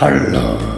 Hello.